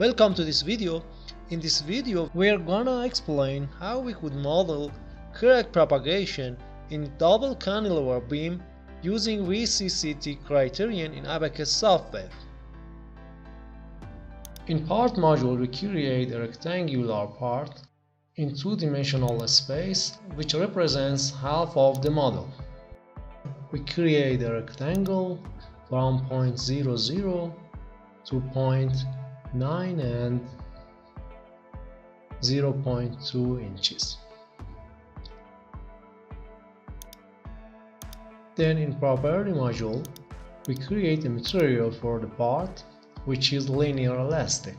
Welcome to this video. In this video we are gonna explain how we could model crack propagation in double cantilever beam using VCCT criterion in Abaqus software. In part module we create a rectangular part in two-dimensional space which represents half of the model. We create a rectangle from point 0, 0 to point 9 and 0.2 inches. Then in property module, we create a material for the part which is linear elastic.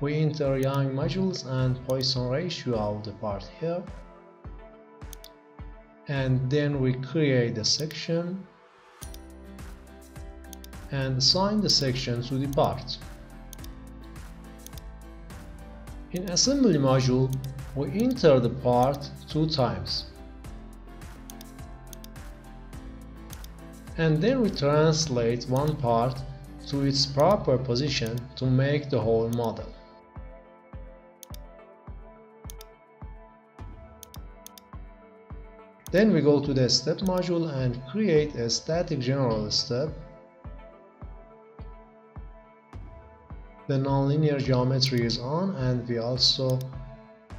We enter Young modulus and Poisson ratio of the part here. And then we create a section and assign the section to the part. In assembly module, we enter the part two times. And then we translate one part to its proper position to make the whole model. Then we go to the step module and create a static general step. The nonlinear geometry is on and we also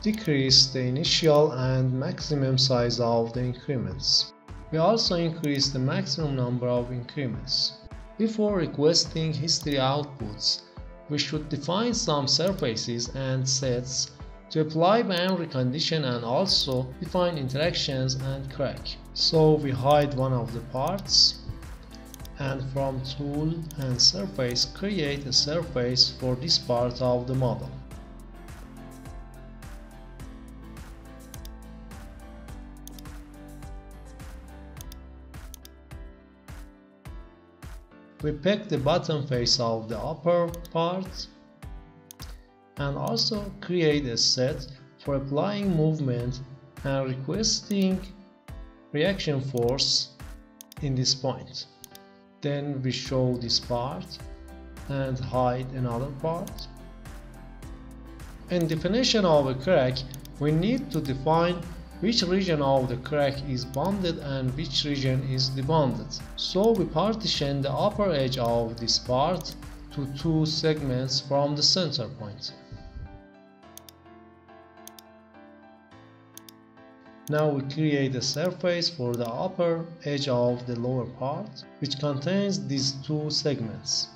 decrease the initial and maximum size of the increments. We also increase the maximum number of increments. Before requesting history outputs, we should define some surfaces and sets to apply boundary condition and also define interactions and crack. So we hide one of the parts and from tool and surface create a surface for this part of the model. We pick the bottom face of the upper part and also create a set for applying movement and requesting reaction force in this point. Then we show this part and hide another part. In definition of a crack, we need to define which region of the crack is bonded and which region is debonded. So we partition the upper edge of this part to two segments from the center point. Now we create a surface for the upper edge of the lower part, which contains these two segments.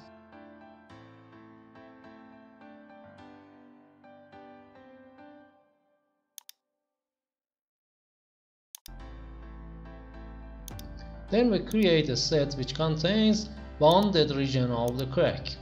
Then we create a set which contains bonded region of the crack.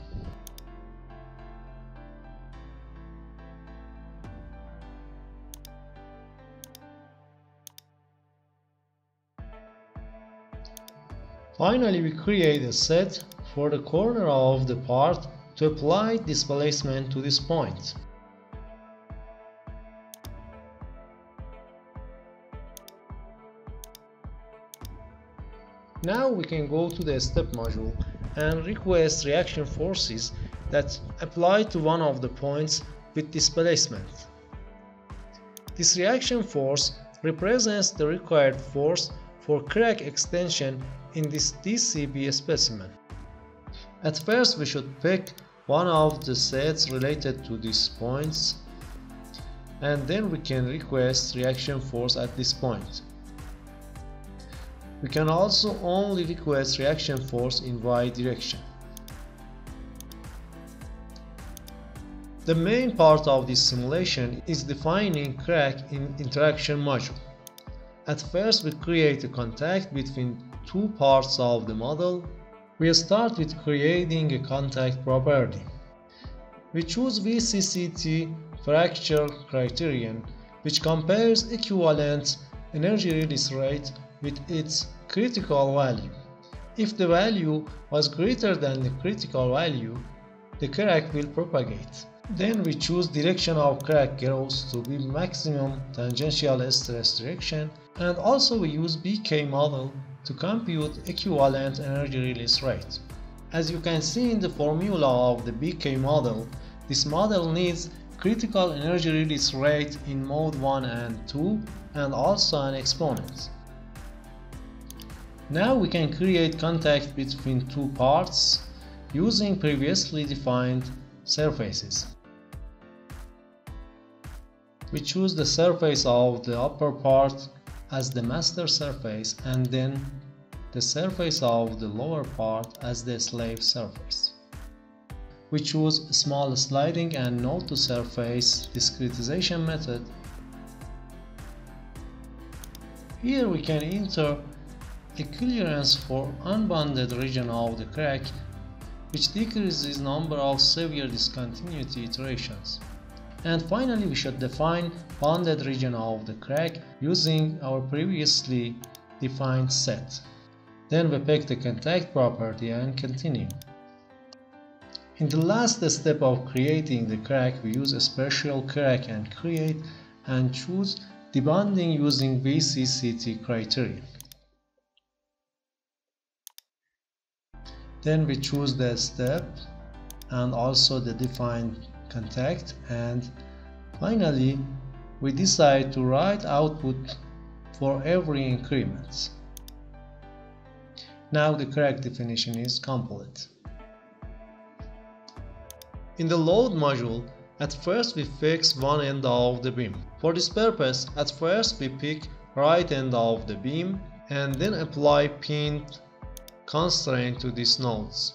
Finally, we create a set for the corner of the part to apply displacement to this point. Now we can go to the step module and request reaction forces that apply to one of the points with displacement. This reaction force represents the required force for crack extension in this DCB specimen. At first we should pick one of the sets related to these points and then we can request reaction force at this point. We can also only request reaction force in y direction. The main part of this simulation is defining crack in interaction module. At first we create a contact between two parts of the model. We start with creating a contact property. We choose VCCT fracture criterion which compares equivalent energy release rate with its critical value. If the value was greater than the critical value, the crack will propagate. Then we choose direction of crack growth to be maximum tangential stress direction and also we use BK model to compute equivalent energy release rate. As you can see in the formula of the BK model, this model needs critical energy release rate in mode 1 and 2 and also an exponent. Now we can create contact between two parts using previously defined surfaces. We choose the surface of the upper part as the master surface and then the surface of the lower part as the slave surface. We choose small sliding and node to surface discretization method. Here we can enter a clearance for unbonded region of the crack which decreases number of severe discontinuity iterations. And finally we should define bonded region of the crack using our previously defined set. Then we pick the contact property and continue. In the last step of creating the crack, we use a special crack and create and choose debonding using VCCT criterion. Then we choose the step and also the defined contact and finally we decide to write output for every increment. Now the crack definition is complete. In the load module, at first we fix one end of the beam. For this purpose, at first we pick right end of the beam and then apply pinned constraint to these nodes.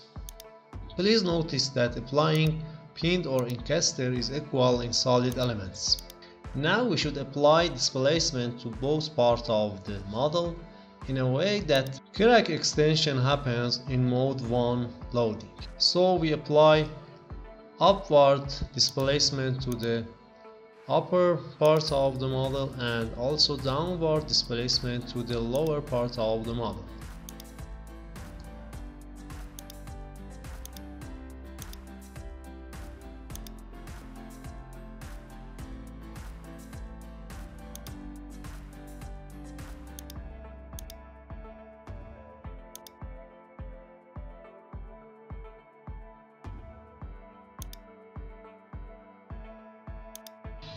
Please notice that applying pinned or encastre is equal in solid elements. Now we should apply displacement to both parts of the model in a way that crack extension happens in mode 1 loading. So we apply upward displacement to the upper part of the model and also downward displacement to the lower part of the model.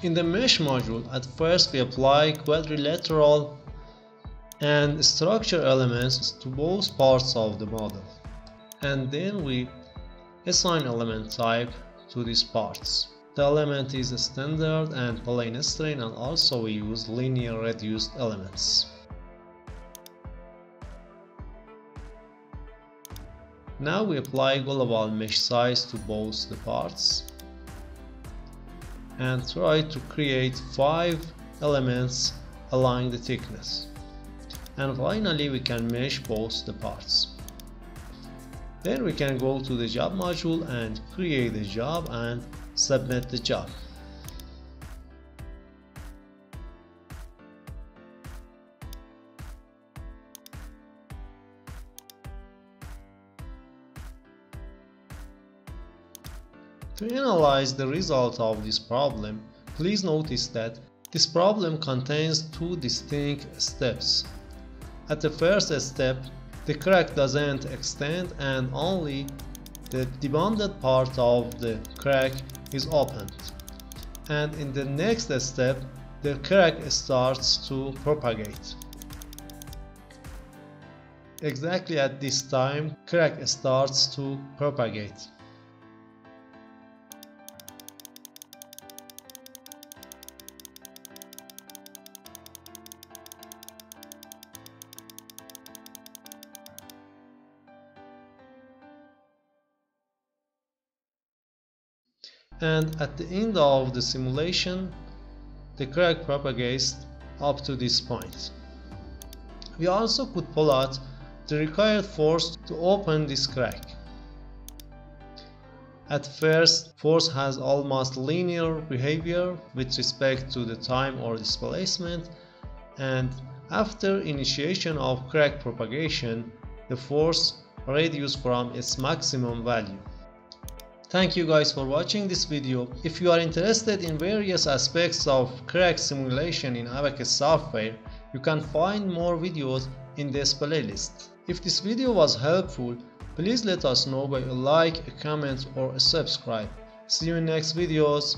In the mesh module, at first we apply quadrilateral and structure elements to both parts of the model. And then we assign element type to these parts. The element is a standard and plane strain and also we use linear reduced elements. Now we apply global mesh size to both the parts and try to create five elements along the thickness. And finally we can mesh both the parts. Then we can go to the job module and create the job and submit the job To analyze the result of this problem, please notice that this problem contains two distinct steps. At the first step, the crack doesn't extend and only the debonded part of the crack is opened. And in the next step, the crack starts to propagate. Exactly at this time, crack starts to propagate. And at the end of the simulation the crack propagates up to this point. We also could pull out the required force to open this crack. At first, force has almost linear behavior with respect to the time or displacement and after initiation of crack propagation, the force reduces from its maximum value. Thank you guys for watching this video. If you are interested in various aspects of crack simulation in Abaqus software, you can find more videos in this playlist. If this video was helpful, Please let us know by a like, a comment or a subscribe. See you in next videos.